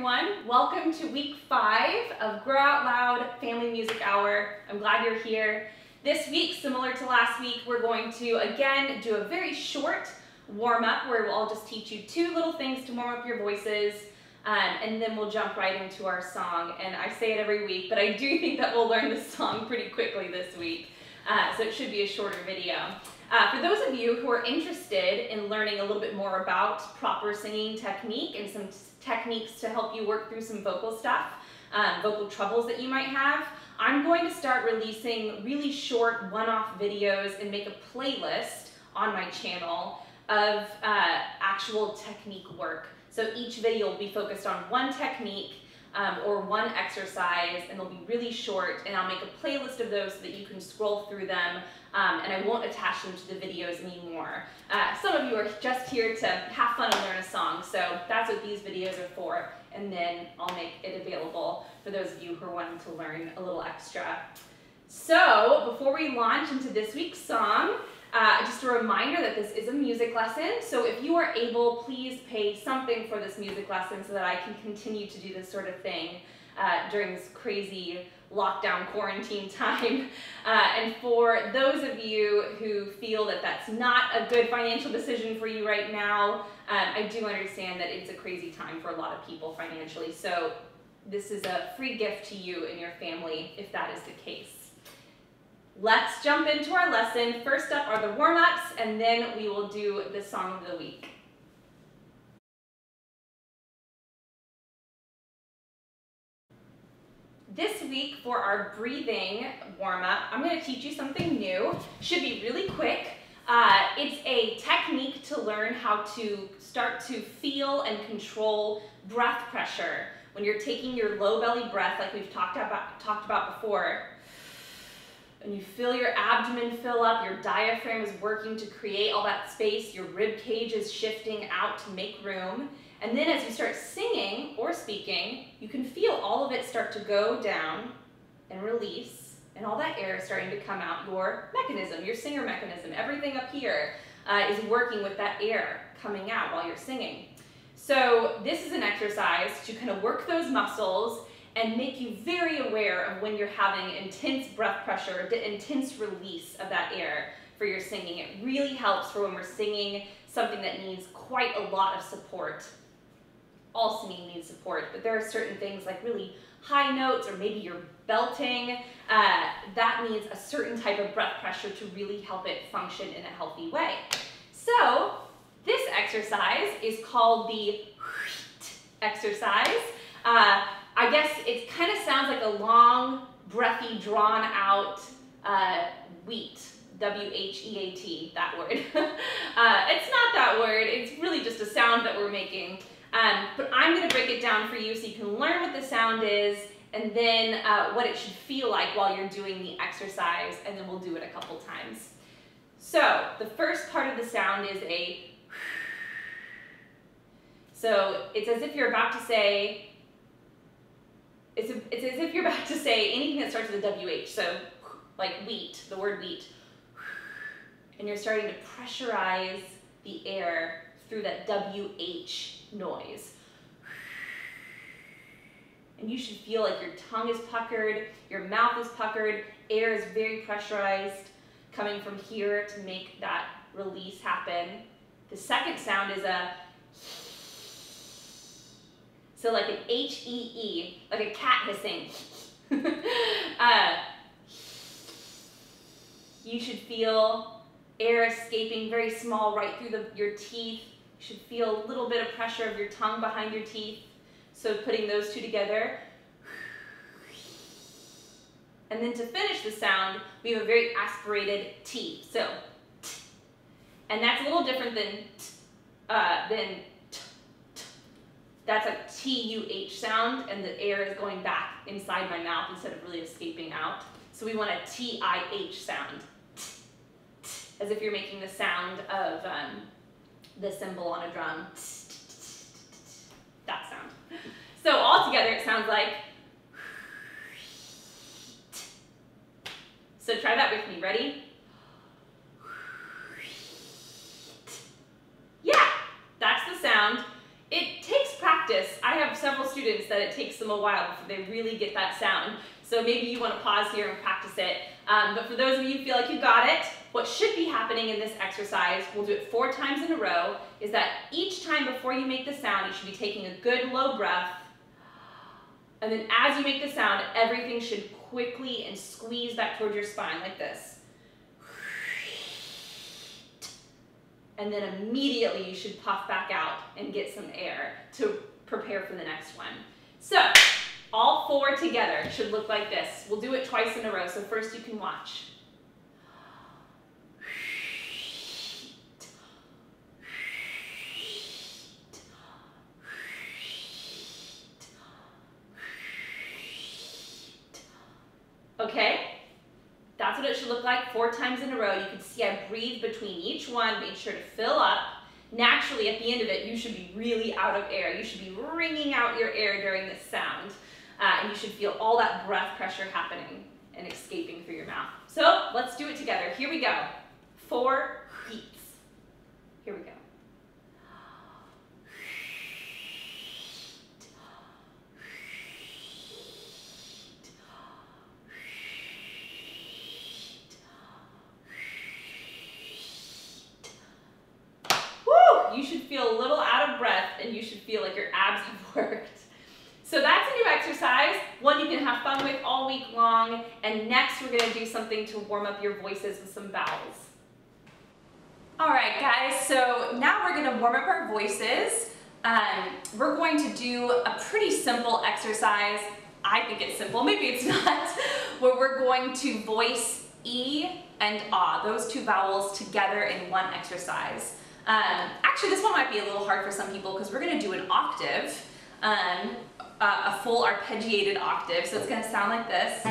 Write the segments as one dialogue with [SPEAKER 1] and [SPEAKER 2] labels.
[SPEAKER 1] everyone. Welcome to week five of Grow Out Loud Family Music Hour. I'm glad you're here. This week, similar to last week, we're going to again do a very short warm up where we'll all just teach you two little things to warm up your voices. Um, and then we'll jump right into our song. And I say it every week, but I do think that we'll learn this song pretty quickly this week. Uh, so it should be a shorter video. Uh, for those of you who are interested in learning a little bit more about proper singing technique and some techniques to help you work through some vocal stuff, um, vocal troubles that you might have, I'm going to start releasing really short one-off videos and make a playlist on my channel of uh, actual technique work. So each video will be focused on one technique um, or one exercise and they'll be really short and I'll make a playlist of those so that you can scroll through them um, and I won't attach them to the videos anymore. Uh, some of you are just here to have fun and learn a song, so that's what these videos are for and then I'll make it available for those of you who are wanting to learn a little extra. So before we launch into this week's song, uh, just a reminder that this is a music lesson, so if you are able, please pay something for this music lesson so that I can continue to do this sort of thing uh, during this crazy lockdown quarantine time. Uh, and for those of you who feel that that's not a good financial decision for you right now, um, I do understand that it's a crazy time for a lot of people financially. So this is a free gift to you and your family if that is the case. Let's jump into our lesson. First up are the warm-ups, and then we will do the song of the week. This week for our breathing warm-up, I'm going to teach you something new. Should be really quick. Uh, it's a technique to learn how to start to feel and control breath pressure. When you're taking your low belly breath, like we've talked about, talked about before, and you feel your abdomen fill up, your diaphragm is working to create all that space, your rib cage is shifting out to make room. And then as you start singing or speaking, you can feel all of it start to go down and release, and all that air is starting to come out. Your mechanism, your singer mechanism, everything up here uh, is working with that air coming out while you're singing. So this is an exercise to kind of work those muscles and make you very aware of when you're having intense breath pressure, the intense release of that air for your singing. It really helps for when we're singing something that needs quite a lot of support. All singing needs support, but there are certain things like really high notes or maybe you're belting, uh, that needs a certain type of breath pressure to really help it function in a healthy way. So this exercise is called the exercise. Uh, I guess it kind of sounds like a long, breathy, drawn out uh, wheat. W-H-E-A-T, that word. uh, it's not that word, it's really just a sound that we're making. Um, but I'm gonna break it down for you so you can learn what the sound is and then uh, what it should feel like while you're doing the exercise, and then we'll do it a couple times. So the first part of the sound is a so it's as if you're about to say it's, a, it's as if you're about to say anything that starts with a WH, so like wheat, the word wheat. And you're starting to pressurize the air through that WH noise. And you should feel like your tongue is puckered, your mouth is puckered, air is very pressurized coming from here to make that release happen. The second sound is a so like an H-E-E, like a cat hissing. uh, you should feel air escaping very small right through the, your teeth. You should feel a little bit of pressure of your tongue behind your teeth. So putting those two together. And then to finish the sound, we have a very aspirated T. So, and that's a little different than, uh, than that's a T-U-H sound, and the air is going back inside my mouth instead of really escaping out. So we want a T-I-H sound, as if you're making the sound of um, the cymbal on a drum. That sound. So all together it sounds like So try that with me. Ready? Yeah, that's the sound. It takes practice. I have several students that it takes them a while before they really get that sound. So maybe you want to pause here and practice it. Um, but for those of you who feel like you got it, what should be happening in this exercise, we'll do it four times in a row, is that each time before you make the sound, you should be taking a good low breath. And then as you make the sound, everything should quickly and squeeze back towards your spine like this. And then immediately you should puff back out and get some air to prepare for the next one. So all four together should look like this. We'll do it twice in a row, so first you can watch. Okay? That's what it should look like four times in a row. You can see I breathe between each one, made sure to fill up. Naturally, at the end of it, you should be really out of air. You should be wringing out your air during this sound. Uh, and you should feel all that breath pressure happening and escaping through your mouth. So let's do it together. Here we go. Four beats. Here we go. you should feel a little out of breath and you should feel like your abs have worked. So that's a new exercise, one you can have fun with all week long, and next we're gonna do something to warm up your voices with some vowels. All right, guys, so now we're gonna warm up our voices. Um, we're going to do a pretty simple exercise. I think it's simple, maybe it's not, where we're going to voice E and ah, those two vowels together in one exercise. Um, actually, this one might be a little hard for some people because we're going to do an octave, um, a full arpeggiated octave. So it's going to sound like this.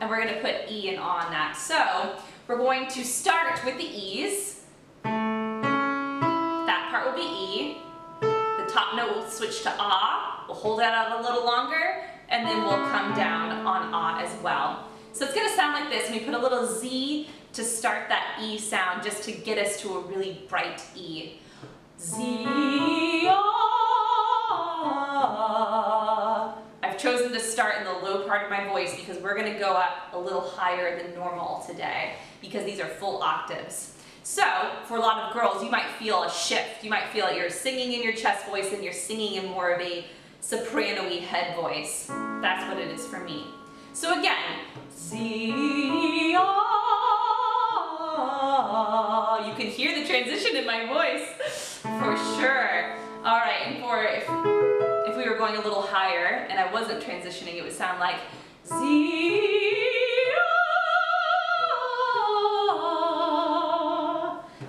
[SPEAKER 1] And we're going to put E and on that. So we're going to start with the E's. That part will be E. The top note will switch to A. We'll hold that out a little longer, and then we'll come down on A as well. So it's going to sound like this. And we put a little Z to start that E sound just to get us to a really bright E. Z, I've chosen to start in the low part of my voice because we're going to go up a little higher than normal today because these are full octaves. So, for a lot of girls, you might feel a shift. You might feel like you're singing in your chest voice and you're singing in more of a soprano-y head voice. That's what it is for me. So again, Z, you can hear the transition in my voice for sure. All right, and for if, if we were going a little higher and I wasn't transitioning, it would sound like Z.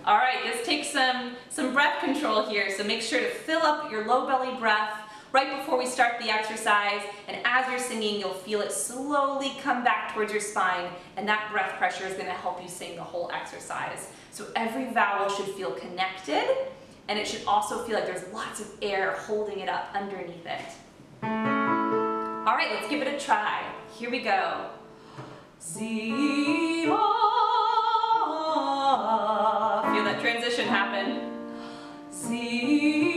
[SPEAKER 1] All right, this takes some, some breath control here, so make sure to fill up your low belly breath right before we start the exercise, and as you're singing, you'll feel it slowly come back towards your spine, and that breath pressure is gonna help you sing the whole exercise. So every vowel should feel connected, and it should also feel like there's lots of air holding it up underneath it. All right, let's give it a try. Here we go. Z, Feel that transition happen. Z,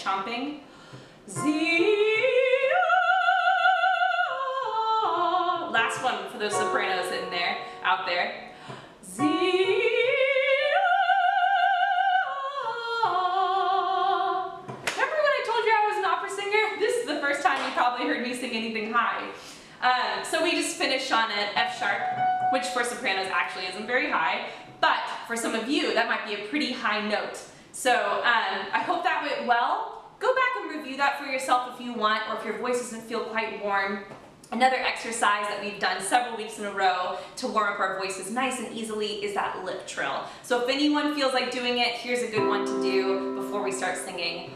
[SPEAKER 1] chomping. Last one for those sopranos in there, out there. Remember when I told you I was an opera singer? This is the first time you probably heard me sing anything high. Um, so we just finished on an F sharp, which for sopranos actually isn't very high, for some of you, that might be a pretty high note. So um, I hope that went well. Go back and review that for yourself if you want, or if your voice doesn't feel quite warm. Another exercise that we've done several weeks in a row to warm up our voices nice and easily is that lip trill. So if anyone feels like doing it, here's a good one to do before we start singing.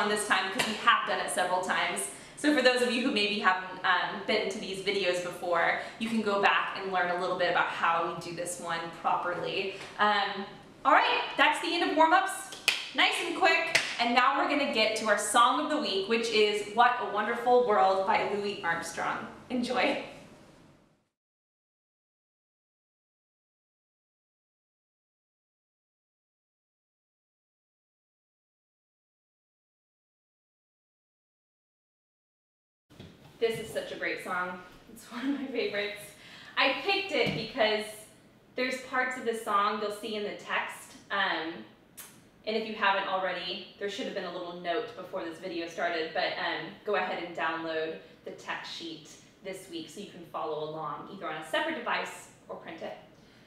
[SPEAKER 1] One this time because we have done it several times. So for those of you who maybe haven't um, been to these videos before, you can go back and learn a little bit about how we do this one properly. Um, all right, that's the end of warm-ups. Nice and quick. And now we're gonna get to our song of the week, which is What a Wonderful World by Louis Armstrong. Enjoy. This is such a great song. It's one of my favorites. I picked it because there's parts of the song you'll see in the text. Um, and if you haven't already, there should have been a little note before this video started, but um, go ahead and download the text sheet this week so you can follow along either on a separate device or print it.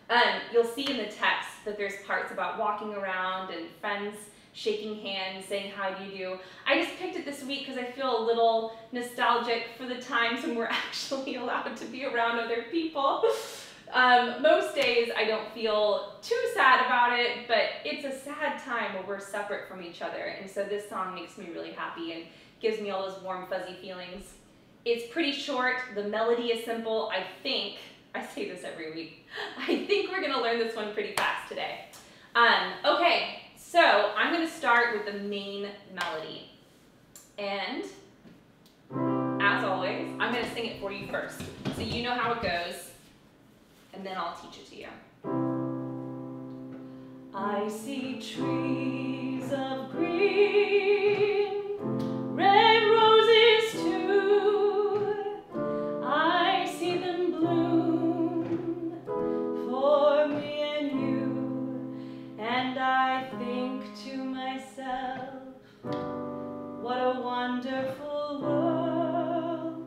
[SPEAKER 1] Um, you'll see in the text that there's parts about walking around and friends shaking hands, saying how do you do. I just picked it this week because I feel a little nostalgic for the times when we're actually allowed to be around other people. Um, most days I don't feel too sad about it, but it's a sad time where we're separate from each other. And so this song makes me really happy and gives me all those warm, fuzzy feelings. It's pretty short. The melody is simple. I think, I say this every week, I think we're to learn this one pretty fast today. Um, okay, so I'm going to start with the main melody. And as always, I'm going to sing it for you first. So you know how it goes, and then I'll teach it to you. I see trees of green, I think to myself, what a wonderful world.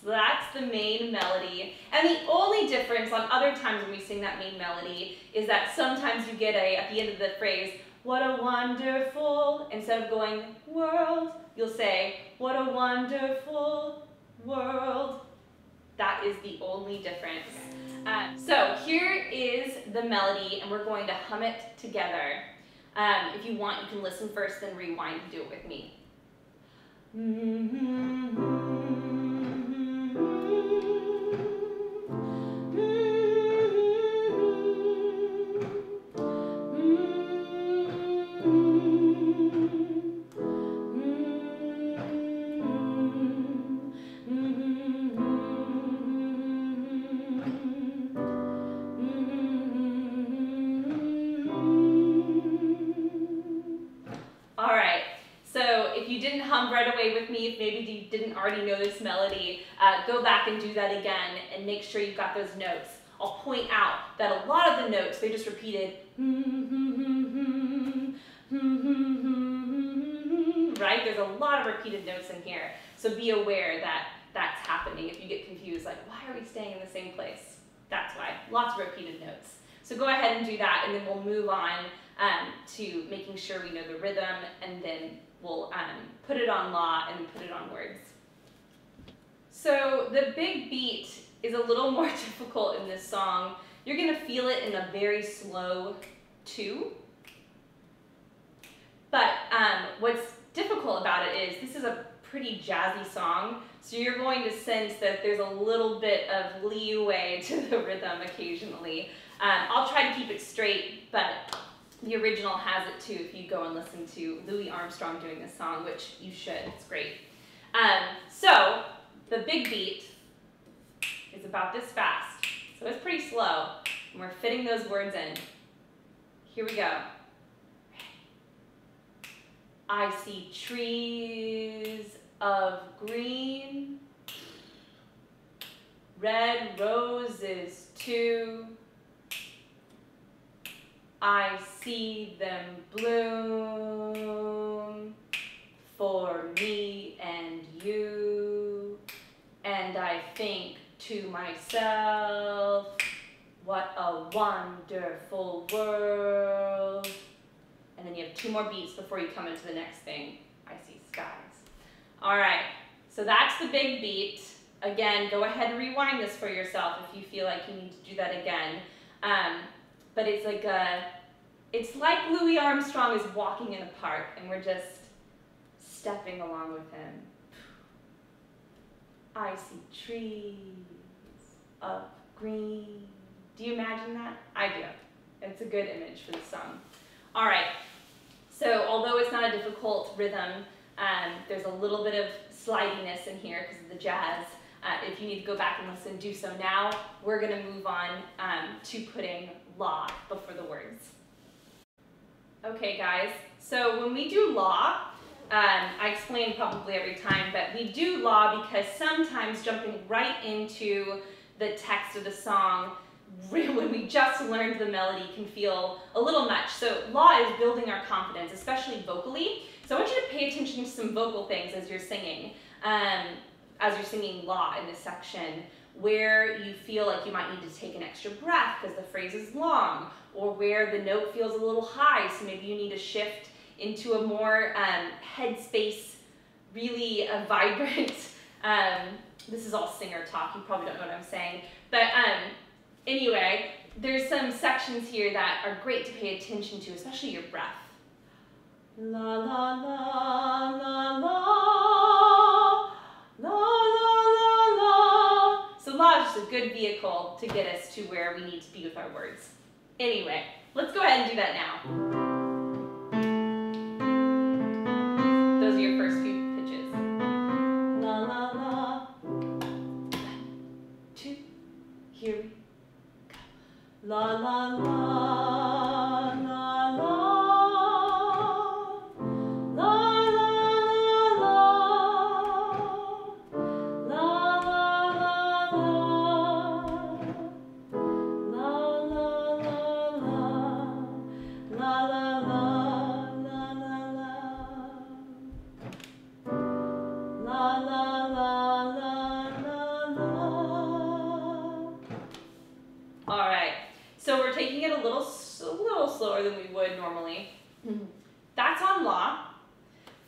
[SPEAKER 1] So that's the main melody. And the only difference on other times when we sing that main melody is that sometimes you get a, at the end of the phrase, what a wonderful, instead of going world, you'll say, what a wonderful world. That is the only difference. Uh, so here is the melody and we're going to hum it together. Um, if you want, you can listen first, then rewind and do it with me. All you didn't hum right away with me, if maybe you didn't already know this melody, uh, go back and do that again and make sure you've got those notes. I'll point out that a lot of the notes, they just repeated, right? There's a lot of repeated notes in here. So be aware that that's happening. If you get confused, like, why are we staying in the same place? That's why, lots of repeated notes. So go ahead and do that, and then we'll move on um, to making sure we know the rhythm, and then we'll um, put it on la and put it on words. So the big beat is a little more difficult in this song. You're gonna feel it in a very slow two. But um, what's difficult about it is this is a pretty jazzy song, so you're going to sense that there's a little bit of leeway to the rhythm occasionally. Um, I'll try to keep it straight, but the original has it too if you go and listen to Louis Armstrong doing this song, which you should, it's great. Um, so, the big beat is about this fast, so it's pretty slow, and we're fitting those words in. Here we go. I see trees of green, red roses too. I see them bloom for me and you. And I think to myself, what a wonderful world. And then you have two more beats before you come into the next thing. I see skies. All right, so that's the big beat. Again, go ahead and rewind this for yourself if you feel like you need to do that again. Um, but it's like a, it's like Louis Armstrong is walking in a park and we're just stepping along with him. I see trees of green. Do you imagine that? I do. It's a good image for the song. All right, so although it's not a difficult rhythm, um, there's a little bit of slidiness in here because of the jazz. Uh, if you need to go back and listen, do so now. We're going to move on um, to putting la before the words. Okay, guys, so when we do la, um, I explain probably every time, but we do la because sometimes jumping right into the text of the song when we just learned the melody can feel a little much. So la is building our confidence, especially vocally. So I want you to pay attention to some vocal things as you're singing, um, as you're singing La in this section, where you feel like you might need to take an extra breath because the phrase is long, or where the note feels a little high, so maybe you need to shift into a more um, headspace, really uh, a vibrant, um, this is all singer talk, you probably don't know what I'm saying, but um, anyway, there's some sections here that are great to pay attention to, especially your breath. La la la la la la a good vehicle to get us to where we need to be with our words. Anyway, let's go ahead and do that now.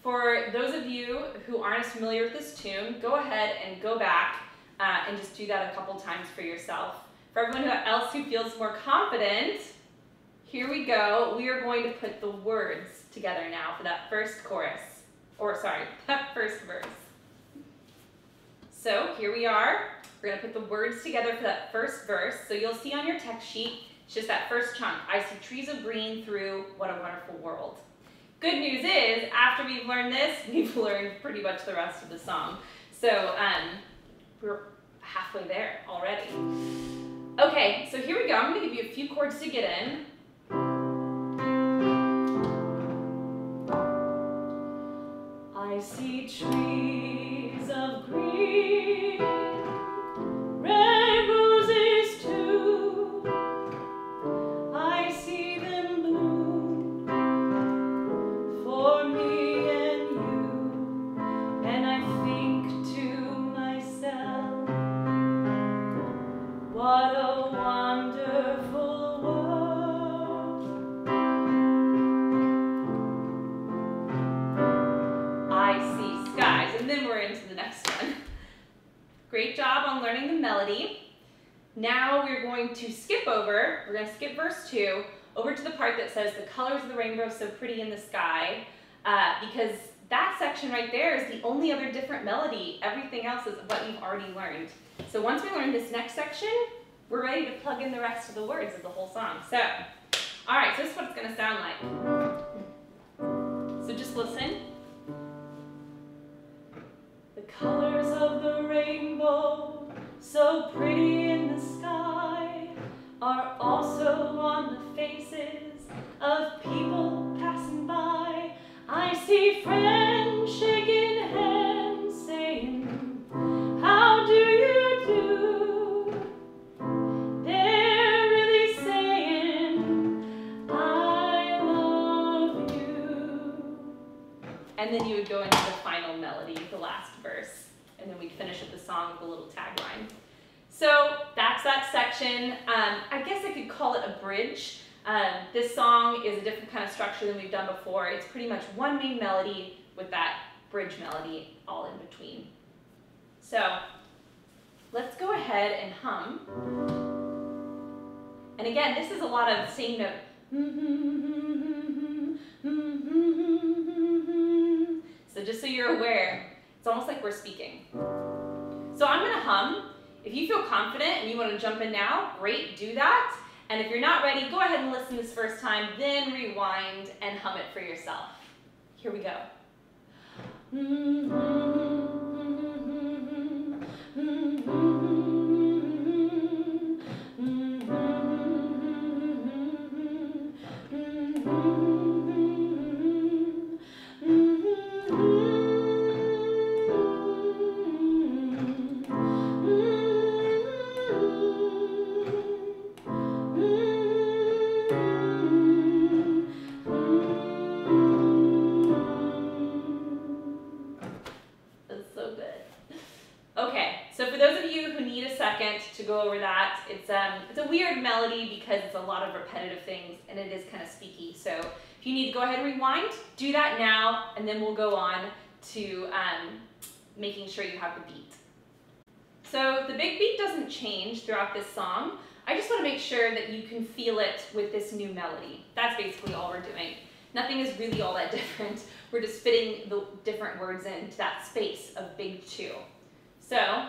[SPEAKER 1] For those of you who aren't as familiar with this tune, go ahead and go back uh, and just do that a couple times for yourself. For everyone else who feels more confident, here we go. We are going to put the words together now for that first chorus, or sorry, that first verse. So here we are. We're gonna put the words together for that first verse. So you'll see on your text sheet, it's just that first chunk. I see trees of green through what a wonderful world. Good news is, after we've learned this, we've learned pretty much the rest of the song. So um, we're halfway there already. Okay, so here we go. I'm gonna give you a few chords to get in. I see trees to skip over, we're going to skip verse 2, over to the part that says the colors of the rainbow so pretty in the sky, uh, because that section right there is the only other different melody. Everything else is what you've already learned. So once we learn this next section, we're ready to plug in the rest of the words of the whole song. So, all right, so this is what it's going to sound like. So just listen. The colors of the rainbow, so pretty in the sky, are also on the faces of people passing by. I see friends shaking hands saying, how do you do? They're really saying, I love you. And then you would go into the final melody, the last verse, and then we'd finish up the song with a little tagline. So that's that section. Um, I guess I could call it a bridge. Um, this song is a different kind of structure than we've done before. It's pretty much one main melody with that bridge melody all in between. So let's go ahead and hum. And again, this is a lot of same note. So just so you're aware, it's almost like we're speaking. So I'm gonna hum. If you feel confident and you wanna jump in now, great, do that. And if you're not ready, go ahead and listen this first time, then rewind and hum it for yourself. Here we go. That's lot of repetitive things and it is kind of speaky. So if you need to go ahead and rewind, do that now, and then we'll go on to um, making sure you have the beat. So the big beat doesn't change throughout this song. I just want to make sure that you can feel it with this new melody. That's basically all we're doing. Nothing is really all that different. We're just fitting the different words into that space of big two. So,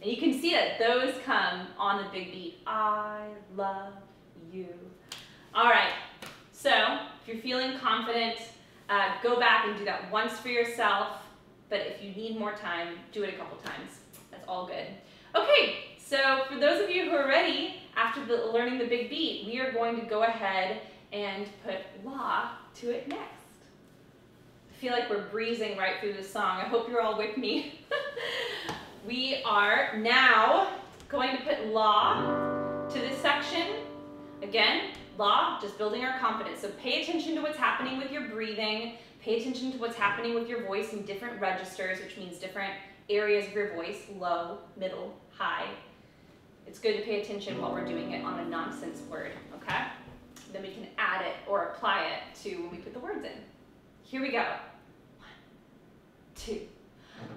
[SPEAKER 1] And you can see that those come on the big beat. I love you. All right, so if you're feeling confident, uh, go back and do that once for yourself. But if you need more time, do it a couple times. That's all good. Okay, so for those of you who are ready, after the, learning the big beat, we are going to go ahead and put la to it next. I feel like we're breezing right through the song. I hope you're all with me. we are now going to put la to this section. Again, la, just building our confidence. So pay attention to what's happening with your breathing. Pay attention to what's happening with your voice in different registers, which means different areas of your voice, low, middle, high. It's good to pay attention while we're doing it on a nonsense word, okay? Then we can add it or apply it to when we put the words in. Here we go. One, two.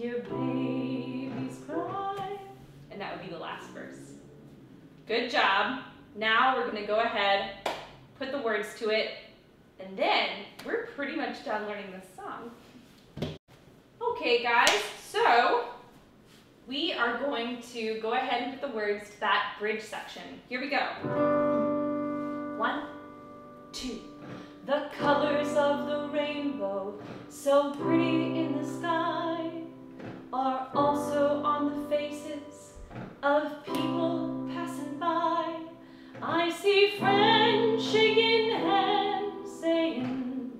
[SPEAKER 1] hear babies cry, and that would be the last verse. Good job. Now we're going to go ahead, put the words to it, and then we're pretty much done learning this song. Okay, guys, so we are going to go ahead and put the words to that bridge section. Here we go. One, two. The colors of the rainbow, so pretty in the sky, are also on the faces of people passing by. I see friends shaking hands, saying,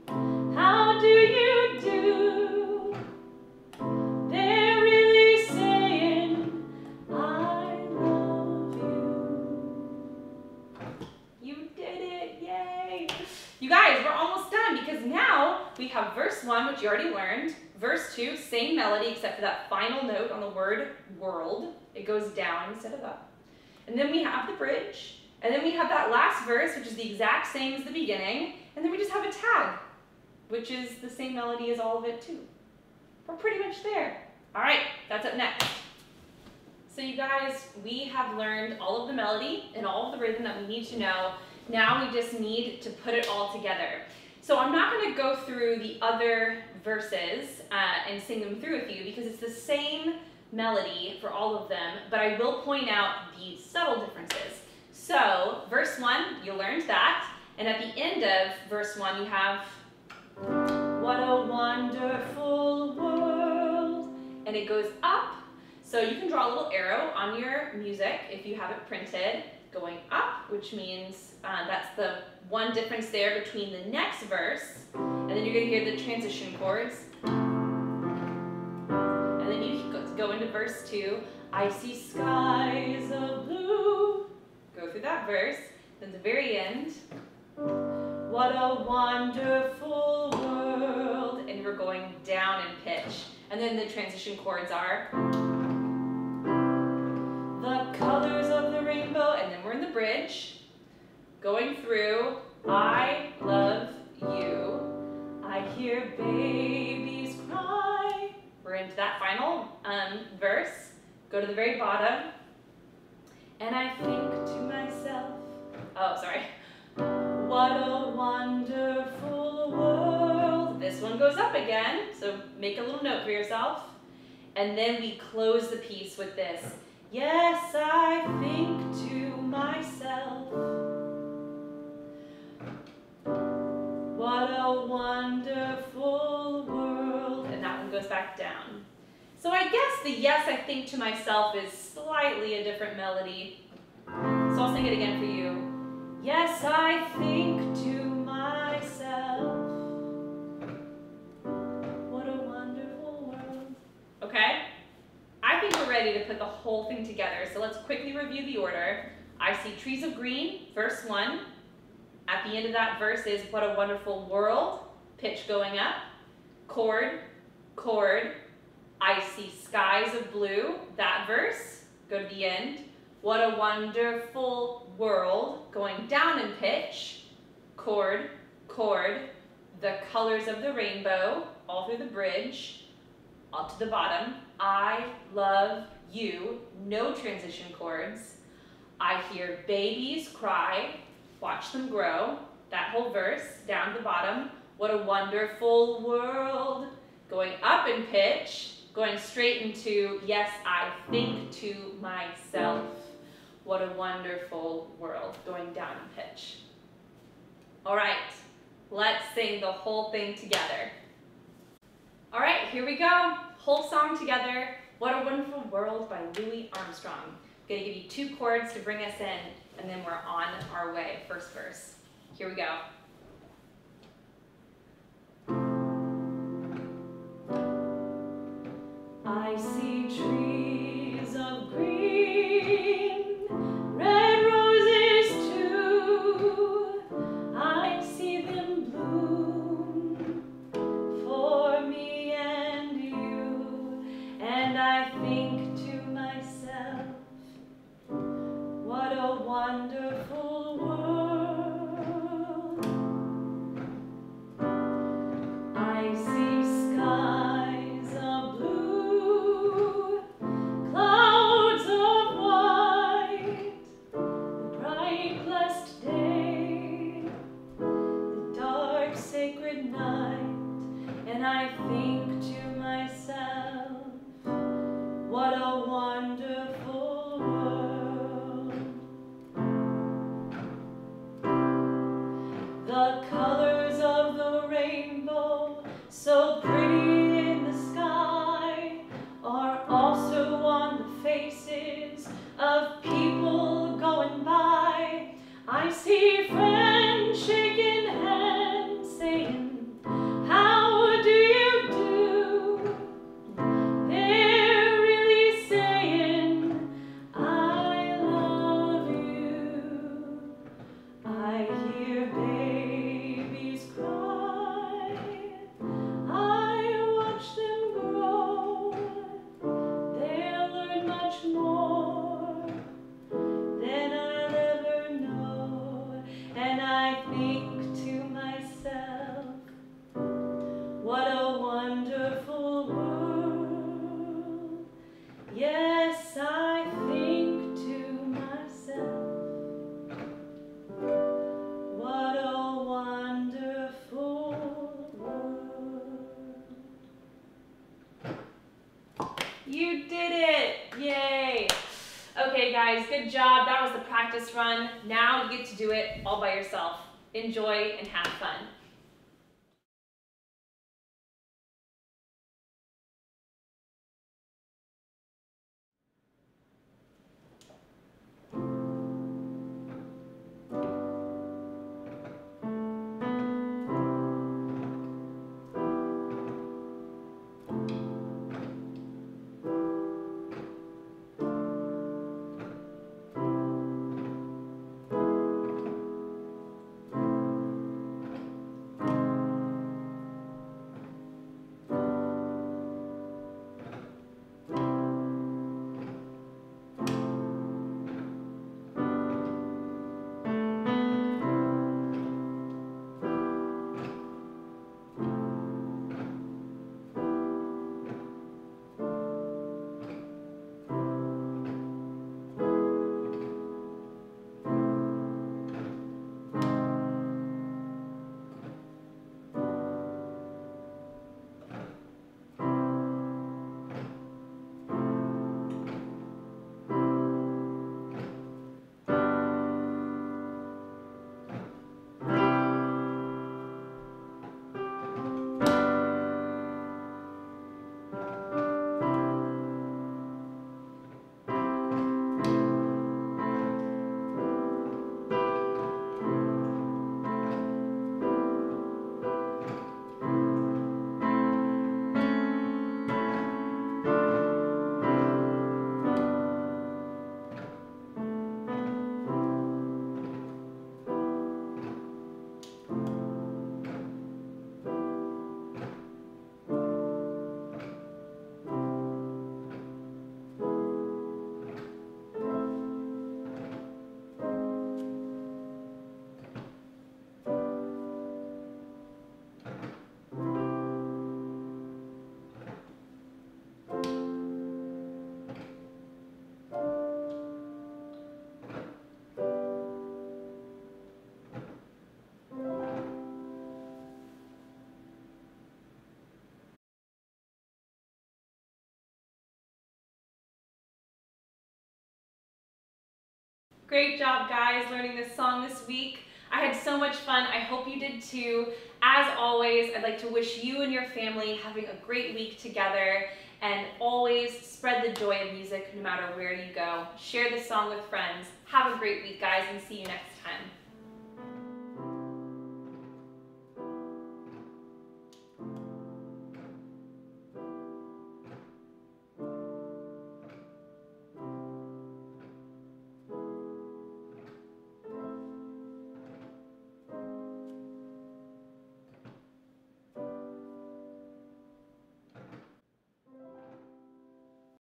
[SPEAKER 1] How do you do? They're really saying, I love you. You did it, yay! You guys, we're almost done because now we have verse one, which you already learned. Verse two, same melody except for that final note on the word world. It goes down instead of up. And then we have the bridge, And then we have that last verse, which is the exact same as the beginning, and then we just have a tag, which is the same melody as all of it too. We're pretty much there. All right, that's up next. So you guys, we have learned all of the melody and all of the rhythm that we need to know. Now we just need to put it all together. So I'm not going to go through the other verses uh, and sing them through with you because it's the same melody for all of them, but I will point out the subtle differences. So, verse 1, you learned that, and at the end of verse 1, you have, What a wonderful world, and it goes up. So you can draw a little arrow on your music if you have it printed, going up, which means uh, that's the one difference there between the next verse, and then you're going to hear the transition chords. And then you go into verse 2, I see skies of blue. Go through that verse. Then the very end, what a wonderful world. And we're going down in pitch. And then the transition chords are the colors of the rainbow. And then we're in the bridge, going through I love you. I hear babies cry. We're into that final um, verse. Go to the very bottom. And I think to myself, oh, sorry. What a wonderful world. This one goes up again, so make a little note for yourself. And then we close the piece with this. Yes, I think to myself. What a wonderful world. And that one goes back down. So I guess the yes I think to myself is slightly a different melody. So I'll sing it again for you. Yes, I think to myself. What a wonderful world. Okay? Ready to put the whole thing together. So let's quickly review the order. I see trees of green, verse 1. At the end of that verse is what a wonderful world, pitch going up, chord, chord. I see skies of blue, that verse, go to the end. What a wonderful world, going down in pitch, chord, chord. The colors of the rainbow, all through the bridge, up to the bottom. I love you, no transition chords. I hear babies cry, Watch them grow. That whole verse down the bottom. What a wonderful world. Going up in pitch, going straight into, yes, I think to myself. What a wonderful world. Going down in pitch. All right, let's sing the whole thing together. All right, here we go. Whole song together. What a Wonderful World by Louis Armstrong. I'm gonna give you two chords to bring us in and then we're on our way, first verse. Here we go. I see trees faces of people going by. I see friends practice run. Now you get to do it all by yourself. Enjoy and have fun. Great job, guys, learning this song this week. I had so much fun. I hope you did too. As always, I'd like to wish you and your family having a great week together and always spread the joy of music no matter where you go. Share this song with friends. Have a great week, guys, and see you next time.